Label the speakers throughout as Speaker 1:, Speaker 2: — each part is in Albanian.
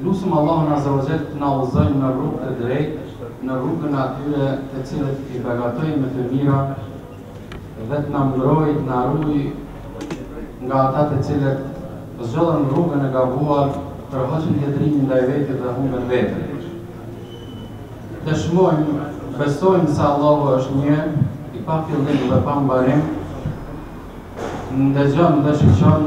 Speaker 1: Lusim Allahun Azza wa Jall të na udhëzojë në rrugë të drejtë, në rrugën e atyre të cilët i begatoi me të mira dhe të na mbrojë, të na ruajë nga ata të cilët zgjodhën rrugën e gabuar, tërhoqën hidhërimin ndaj vetes dhe humbën veten. Dëshmojmë, besojmë se Allahu është një, i pa fillim dhe pa mbarim, ndëgjon dhe shiqon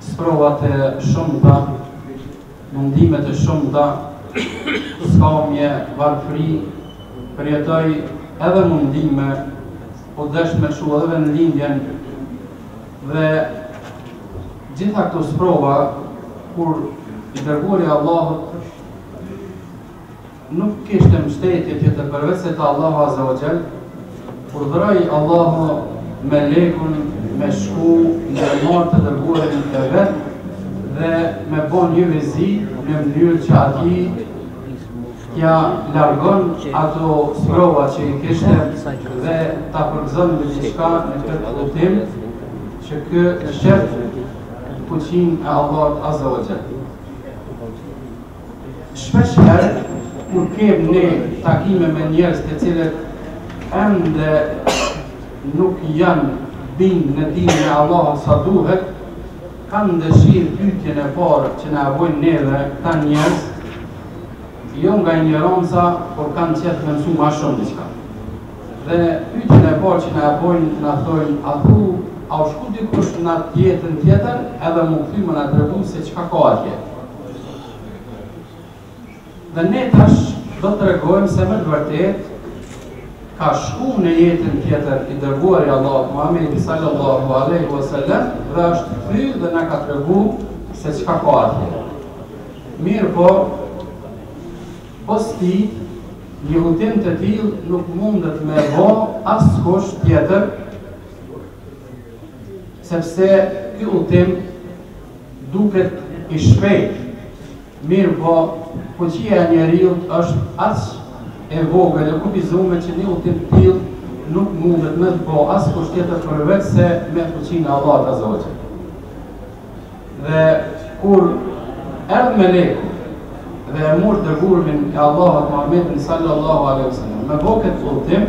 Speaker 1: Sprovat e shumta, mundimet e shumta, skamje, varfëri, përjetoi edhe mundime, u desh me lëshu edhe vendlindjen dhe gjitha këto sprova kur i dërguari i Allahut Nuk kishte mbështetje tjetër përveçse te Allahu Azza wa Jall, urdhëroi Allahu melekun me shku me marrë të dërguarin e vet dhe me bo një vizitë në mënyrë që atij t'ia largon ato sprova që i kishte dhe ta përgëzon me diçka në këtë udhëtim që ka me e shih fuqinë e Allahut Azza wa Jalla. Shpesh herë kur kem ne takime me njerëz të cilët ende nuk janë bind në dinin e Allahut sa duhet, kanë dëshirë pyetjen e parë që na bëjnë neve këta njerëz, jo nga injoranca, por kanë qejf me mësu ma shumë diçka. Dhe pyetjen e parë që na bëjnë, na thonë, a thu, a u shku dikush në atë jetën tjetër, edhe me u kthy me na tregu se çka ka atje. Dhe ne tash do të tregojmë se me të vërtetë ka shku në jetën tjetër i dërguari i Allahut Muhammedi sallallahu alaihi wasallam dhe është kthy dhe na ka tregu se çka ka atje. Mirëpo, pos tij, një udhëtim të tillë nuk mundet me bo askush tjetër, sepse ky udhëtim Duket i shpejtë, mirëpo fuqia e njeriut është aq e vogël e kufizume që një udhëtim të tillë nuk mundet me e bo askush tjetër përveçse me fuqinë e Allahut Azza wa Jell. Dhe kur erdh meleku dhe e mur të dërgumin e Allahut Muhammedin sallallahu alaihi wasallam me bo këtë udhëtim,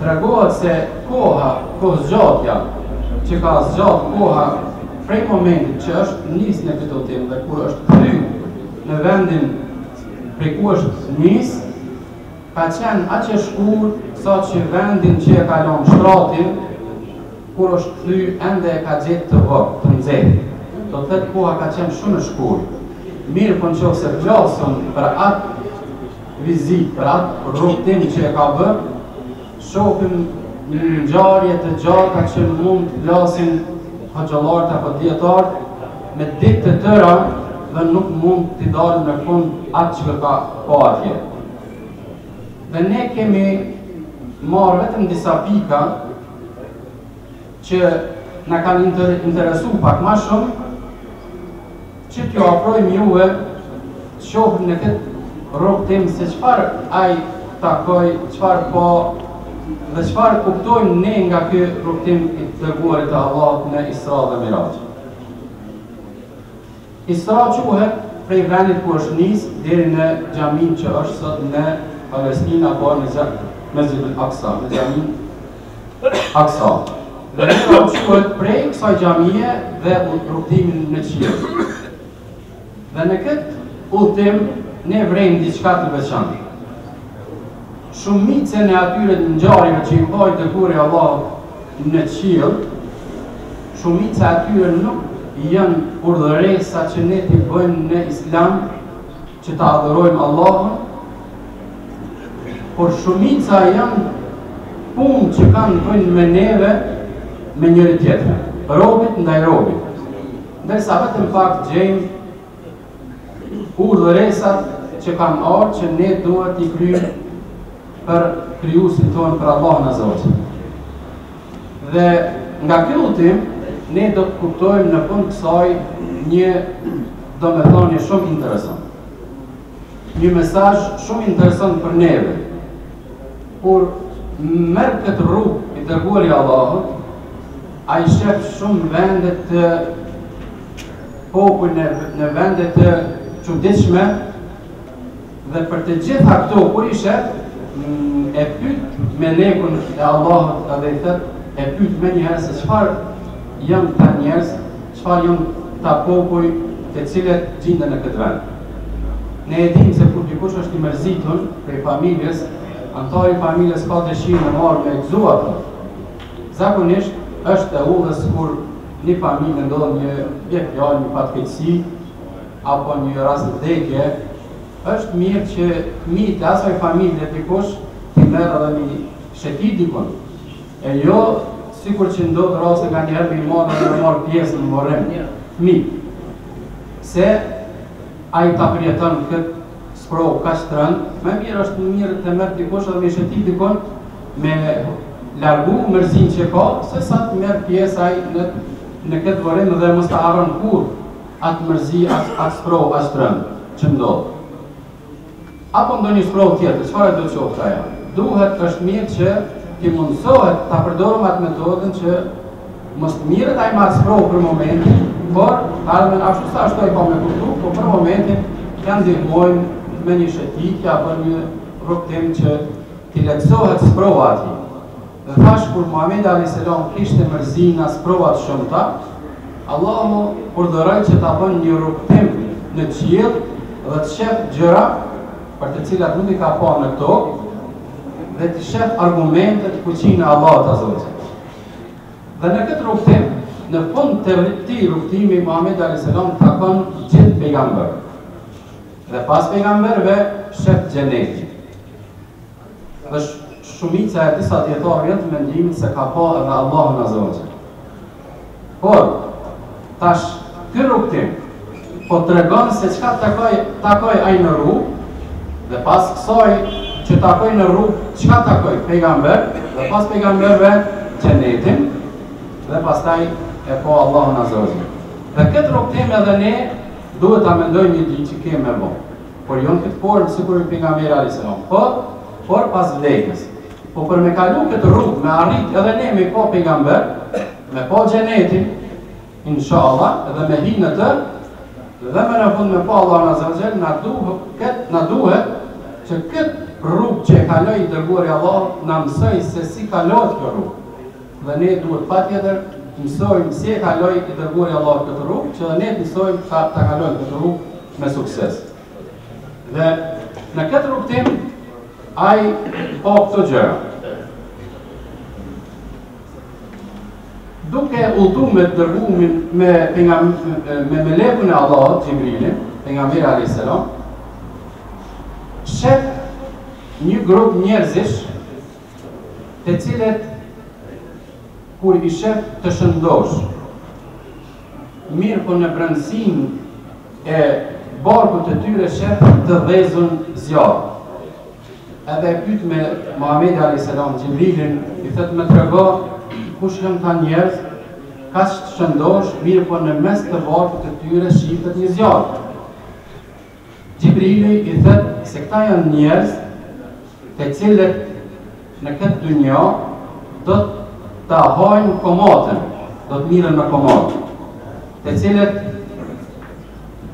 Speaker 1: Tregohet se koha, kohëzgjatja, që ka zgjatë koha prej momentit që është nisë në këtë udhëtim dhe kur është kthy në vendin prej ku është nisë, ka qenë aq e shkurt sa që vendin që e ka lënë shtratin, kur është kthy ende e ka gjetë të vërë, të nxehtë. Do të thotë koha ka qenë shumë e shkurt. Mirëpo në qoftë se flasim për atë vizitë, për atë rrugëtim që e ka bërë, shohim ngjarje të gjata që mund të flasin hoxhallarët apo dijetarët me ditë të tëra dhe nuk mund t'i dalë në fund atë që ka pa atje. Dhe ne kemi marrë vetëm disa pika që na kanë interesu pak ma shumë Që t'ju afrojmë juve, të shohim në këtë rrugëtim se çfarë ai takoi, çfarë pa dhe çfarë kuptojmë ne nga ky rrugëtim i të dërguarit të Allahut në Isra dhe Miraj. Isra quhet prej vendit ku është nisë deri në xhamin që është sot në Palestinë apo në Mesjid al-Aqsa, në xhaminë Aksa. Dhe ne ka quhet prej kësaj xhamie dhe rrugëtimin në qiell. Dhe në këtë udhëtim ne vërejmë diçka të veçantë. Shumicën e atyre ngjarjeve që i mban te Zoti Allah në qiell, shumica e atyre nuk janë urdhëresa që ne t'i bëjmë në islam që ta adhurojmë Allahun, por shumica janë punë që kanë të bëjnë me neve me njëri-tjetrin, robit ndaj robit. Ndërsa vetëm pak gjejmë urdhëresat që kanë ardhur që ne duhet t'i kryejmë për krijuesin tonë për Allahun Azza wa Jalla. Dhe nga ky udhëtim ne do të kuptojmë në fund kësaj një domethënie shumë interesant. Një mesazh shumë interesant për neve. Kur merr këtë rrugë i dërguari i Allahut, ai shef shumë vende dhe popuj në vende të çuditshme Dhe për të gjitha këto kur i sheh, e pyet melekun e Allahut dhe i thot, e pyet menjëherë se çfarë janë këta njerëz, çfarë janë këta popuj të cilët gjinden në këtë vend. Ne e dimë se kur dikush është i mërzitun prej familjes, anëtari i familjes ka dëshirë me marrë me gëzu atë. Zakonisht është e udhës kur një familje i ndodh një bie fjala, një fatkeqësi, apo në një rast vdekje, është mirë që fëmijët e asaj familje dikush t'i merr edhe mi sheti dikun, e jo sikur që ndodh raste kanjëherë mi marr edhe me marr pjesë në vorrim fëmija. Se ai ta përjeton këtë sprovë kaq të rëndë, ma mirë është mirë ta merr dikush edhe mi sheti dikun me largu mërzinë që ka, se sa të merr pjesë ai në këtë vorrim dhe mos ta harron kurrë. atë mërzi atë sprovë aq të rënd që ndodh apo ndonjë sprovë tjetër çfarë do të qoftë ajo duhet është mirë që ti mundësohet ta përdorim atë metodën që mos të mirët ai ma atë sprovë për momentin por ardhmen ashtu se ashtu ai ka me kuptu po për momentin ta ndihmojmë me një shëtitje apo një rrugëtim që ti lehtësohet sprova atij Dhe thashë kur Muhamedi alejhi selam kishte mërzi nga sprova të shumta, Allahu urdhëroi që ta bënë një rrugëtim në qiell dhe të shefë gjëra për të cilat nuk i ka pa në tokë dhe të shefë argumente, fuqinë e Allahut të Zotit. Dhe në këtë rrugëtim, në fund të këtij rrugëtimi, Muhammed A.S. takon gjithë pejgamber. Dhe pas pejgamberve, sheh xhenetin. Dhe shumica e disa dijetarëve të mendimit se ka pa edhe Allahun Azza wa Jall. Por, tash, ky rrugëtim, po tregon se çka takoi, takoi ai në rrugë, dhe pas kësaj që takoi në rrugë, çka takoi pejgamberë, dhe pas pejgamberve xhenetin, dhe pastaj e pa Allahun Azza wa Jall. Dhe këtë rrugëtim edhe ne duhet ta mendojmë një ditë që kemi me bo. Por jo në këtë formë sikur pejgamberi alejhi selam, por por pas vdekjes. Po për me kalu këtë rrugë, me arrit edhe ne me pa pejgamber, me pa xhenetin, inshallah, dhe me hi në të, dhe më në fund me pa Allahun azza wa xhel, na duhet, na duhet që këtë rrugë që e kaloi i dërguari i Allahut na mësoi se si kalohet kjo rrugë. Dhe ne duhet patjetër të mësojmë si e kaloi i dërguari i Allahut këtë rrugë, që dhe ne të mësojmë ta ta kalojmë këtë rrugë me sukses. Dhe në këtë rrugëtim ai pa këto gjëra. Duke udhëtuar me dërgumin me me melekun e Allahut Xhibrilin, pejgamberi alayhis salam, shef një grup njerëzish të cilët kur i shef të shëndosh, mirëpo në brendësinë e barkut të tyre shef të dhezun zjarr. Edhe e pyet Muhamedi alayhis salam Xhibrilin, i thotë më trego kush janë këta njerëz kaq të shëndosh, mirëpo në mes të barkut të tyre shifet një zjarr. Xhibrili i thotë se këta janë njerëz të cilët në këtë dynja do ta hajnë komatën, do të mirren me komatë, të cilët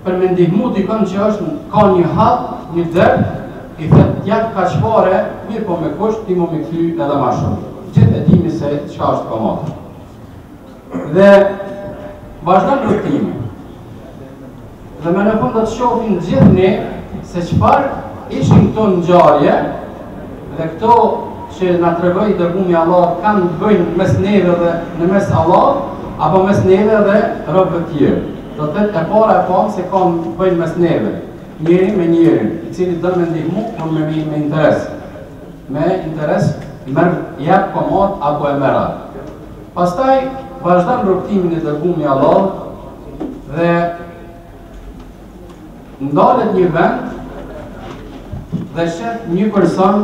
Speaker 1: për me ndihmu dikon që është ka një hall, një dert, i thotë të jap kaq pare, mirëpo me kusht ti mu me kthy edhe ma shumë. Gjithë e dimi se çka është komata. Dhe vazhdon rrugëtimi. Dhe me në fund do të shofim gjithë ne se çfarë ishin këto ngjarje dhe këto që na tregoi i dërgumi i Allahut kanë të bëjnë mes neve dhe në mes Allahut apo mes neve dhe robëve tjerë. Do të thotë e para e pamë se kanë të bëjnë mes neve, njëri me njëri, i cili don me ndihmu, por me bë me interes. Me interes merr jep komatë apo e merr atë. Pastaj vazhdon rrugëtimin i dërguari i Allahut dhe ndalet një vend dhe shef një person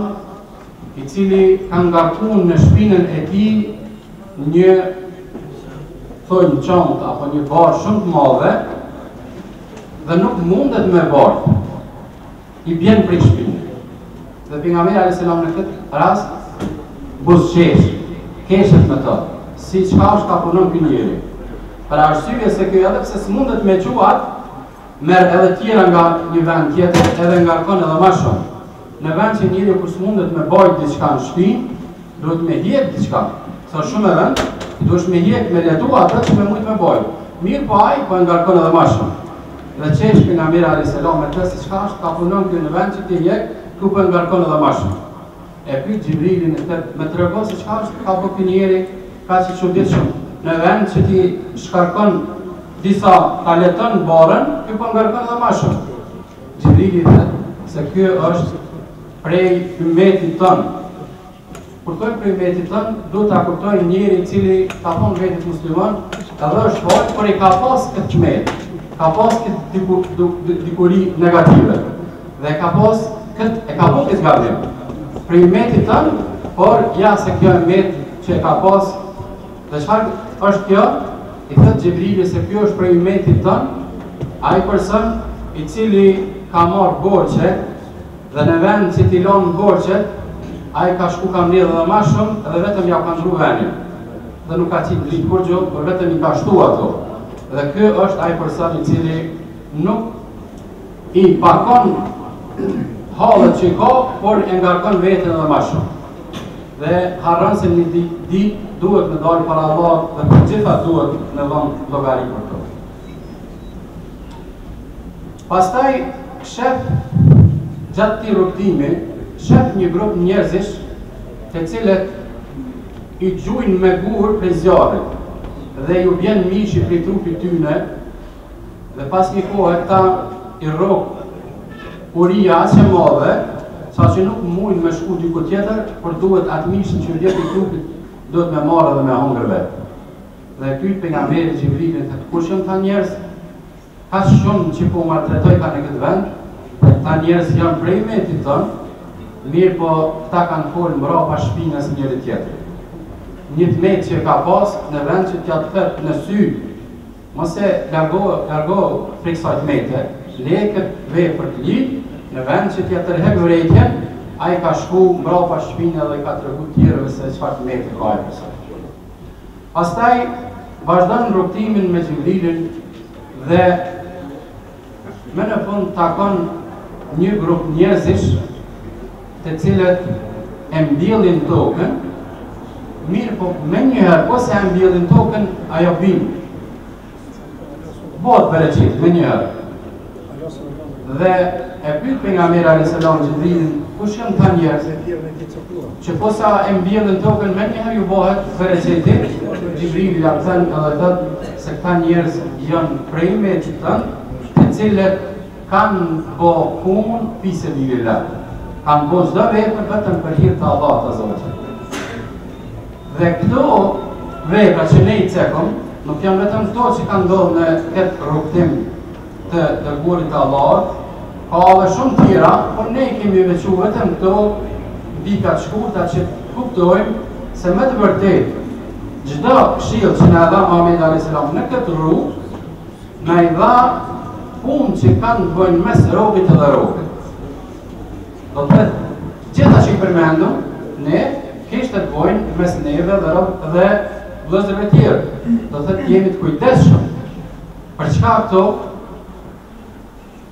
Speaker 1: i cili ka ngarkuar në shpinën e tij një thonë çantë apo një barë shumë të madhe dhe nuk mundet me bart. i bjen prej shpine dhe pejgamberi alejhi selam në këtë rast buzëqesh keshet me të se çka është ka punon ky njeri për arsye se ky edhe pse s'mundet me çu atë merr edhe tjera nga një vend tjetër edhe ngarkon edhe ma shumë në vend që njeri kur s'mundet me bajt diçka në shpinë duhet me hjek diçka se shumë e rënd duhet me hjek me letu atë që me mujt me bajt mirëpo ai po e ngarkon edhe ma shumë Dhe qesh pejgamberi alayhis salam me të se çka është ka punon ky në vend që t'i hjek ky po e ngarkon edhe ma shumë e pyt Xhibrilin i thet më trego se çka është ka bo ky njeri kaq i çuditshëm në vend që t'i shkarkon disa ta leton barrën ky po ngarkon edhe ma shumë Xhibrili i thet se ky është prej ymmetit tënd Kur po prej ymetit tënd, duhet ta kuptojmë njeri i cili ka thonë vetit musliman, edhe është fal, por e ka pas këtë të metë, ka pas këtë diku, dukuri negative. Dhe ka pas këtë e ka bërë këtë gabim. Prej ymetit tënd, por ja se kjo e metë që e ka pas dhe çfarë është kjo? I thotë Xhibrili se ky është prej ymetit tënd, ai person i cili ka marrë borxhe Dhe në vend që ti lanë borxhet ai ka shku ka mledh edhe ma shum dhe vetëm jau ka ndrru venin dhe nuk ka qit n'drit kurgjo por vetëm i ka shtu ato dhe ky është ai person i cili nuk i pakon hallet që i ka por e ngarkon veten edhe ma shum dhe harron se një dit duhet me dalë para Allahut dhe për gjitha duhet me dhon llogari për to Pastaj shef gjatë këtij rrugëtimi, shef një grup njerëzish të cilët i gjujnë me gurë prej zjarrit dhe ju bjen mishi prej trupit tyne dhe pas një kohe këta i rrok uria asi e madhe sa që nuk mujnë me shku diku tjetër, por duhet atë mishin që vjen prej trupit duhet me marrë dhe me hongër vetë. Dhe e pyet pejgamberi Xhibrilin thotë kush janë këta njerëz kaq shumë që po maltretojka në këtë vend dhe këta njerëz janë prej umetit tënd mirëpo këta kanë folë mbrapa shpinës njërit tjetrit një të metë që ka pas në vend që t'ja thotë në sy ose largohu largohu prej kësaj të mete le këtë ves për ty në vend që t'ja tërhek vrejtjen ai ka shku mbrapa shpinë dhe ka tregu tjerëve se çfar të mete ka ai person Pastaj vazhdon rrugëtimin me Xhibrilin dhe më në fund takon një grup njerëzish të cilët e mbjellin tokën, mirëpo menjëherë, posa e mbjellin tokën, ajo bin. Bot për e qitë, me njërë. Dhe e pytë për nga mira në sëllonë që dhijin, ku shënë të njërë? Që posa e mbjellë në tokën, me njëherë ju bohet për e qitë, që dhijin dhe të thënë edhe thëtë, se këta njërës janë prej me që thënë, të cilët kanë bo punë pisë e dhijin dhe. Kanë bo zdo vetën, vetën për hirtë Allah të zoqë. Dhe këto vepra që ne i cekëm, nuk janë vetëm këto që kanë ndodhë në këtë rrugëtim të dërguarit të Allahut, ka edhe shumë tjera, por ne i kemi veçu vetëm këto n'pika të shkurta që t'kuptojmë se me të vërtet çdo këshill që na e dha Muhamedi alejhi selam në këtë rrugë, na i dha punë që kanë të bëjnë mes robit dhe robit. Do të thotë, të gjitha që i përmendëm, ne kishte të bëjnë mes neve dhe vllezëve tjerë. Do të thotë, jemi të kujdeshëm. Për çka këto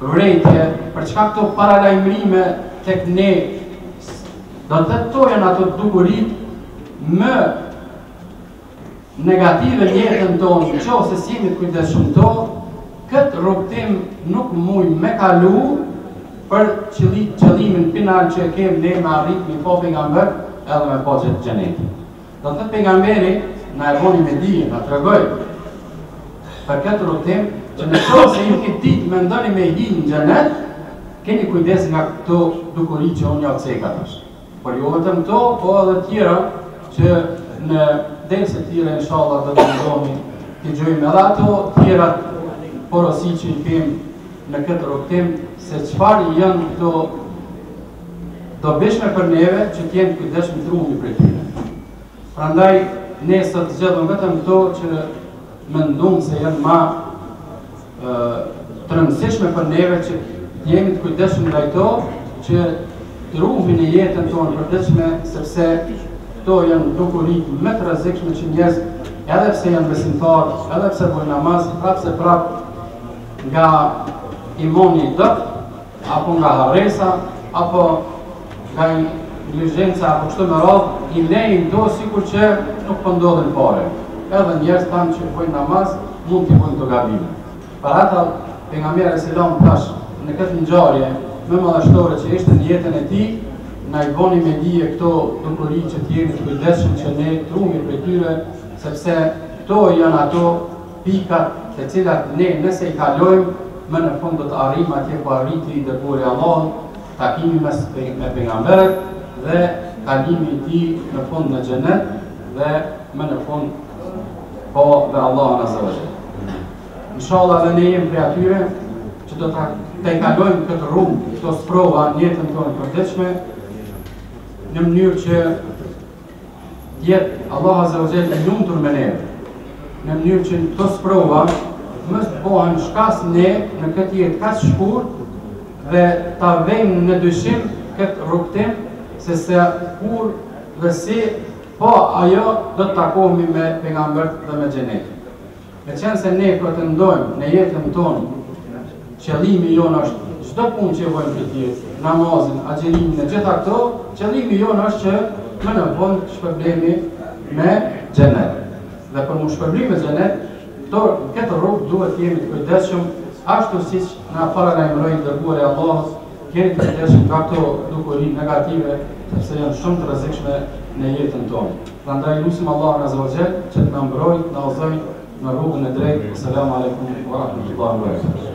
Speaker 1: vrejtje, për çka këto paralajmërime tek ne, do të thotë, këto janë ato dukurit më negative në jetën tonë në qoftë se s'jemi të kujdesshëm te këtë rrugëtim nuk mujmë me kalu për qëllimin final që e kemë ne me arrit me u pa me pejgamber edhe me pa xhenetin. Do thotë pejgamberi na e boni me dije, na tregoi për këtë rrugëtim që në qoftë se ju një ditë mendoni me hi në xhenet, keni kujdes nga këto dukuri që unë jau ceka tash. Por jo vetëm këto, po edhe tjera që në derse të tjera inshallah do tentojmë t'i ngjojmë edhe ato tjera porosi që i kemë në këtë rrugëtim se çfarë janë këto dobishme për neve që t'jemi kujdesshëm t'ruhmi prej tyre. Prandaj ne sot zgjodhëm vetëm këto që mendojmë se janë ma të rëndësishme për neve që t'jemi të kujdesshëm ndaj to që të ruhmi në jetën tonë përditshme sepse këto janë dukuritë ma të rrezikshme që njerëz edhe pse janë besimtarë edhe pse bojnë namaz prapë se prapë nga imani i dobët apo nga harresa, apo nga neglizhenca apo kështu me radhë, i lejnë këto sikur që nuk po ndodhin fare. Edhe njerëzit tanë që bëjnë namaz mund t'i bëjnë këto gabime. Për ata pejgamberi alayhis salam thash në këtë ngjarje më madhështore që ishte në jetën e tij, na i boni me dije këto dukuri që të jemi të kujdesshëm që ne t'ruhmi prej tyre, sepse këto janë ato Pikat të cilat ne nëse i kalojmë më në fund do të arrijmë atje ku arriti i dërguari i Allahut, takimi me pejgamberët dhe kalimi i tij në fund në xhenet dhe më në fund po me Allahun azza wa jall. Inshallah dhe ne jemi prej atyre që do ta tejkalojmë këtë rrugë, këto sprova në jetën tonë përditshme në mënyrë që Të jetë Allahu Azza wa Jall i lumtur me ne, në mënyrë që këto sprova mos të bëhen shkas ne në këtë jetë kaq shkurt dhe ta vejmë në dyshim këtë rrugëtim se se kur dhe si po ajo do të takohemi me pejgamberët dhe me xhenetin. Meqenëse ne pretendojmë në jetën tonë qëllimi jonë është çdo punë që bëjmë n'këtë jetë, namazin, agjerimin e gjitha këto, qëllimi jonë është që më në fund të shpërblehemi me xhenet. Dhe për me u shpërbly me xhenet, këto n'këtë rrugë duhet të jemi të kujdesshëm ashtu siç na paralajmëroi i dërguari i Allahut Jeni të kujdesshëm nga këto dukuri negative sepse janë shumë të rrezikshme në jetën tonë. Prandaj lusim Allahun Azza wa Jell që të na mbrojë, të na udhëzojë në rrugën e drejtë. Esselamu Alejkum wa Rahmetullahi wa Berekatuh.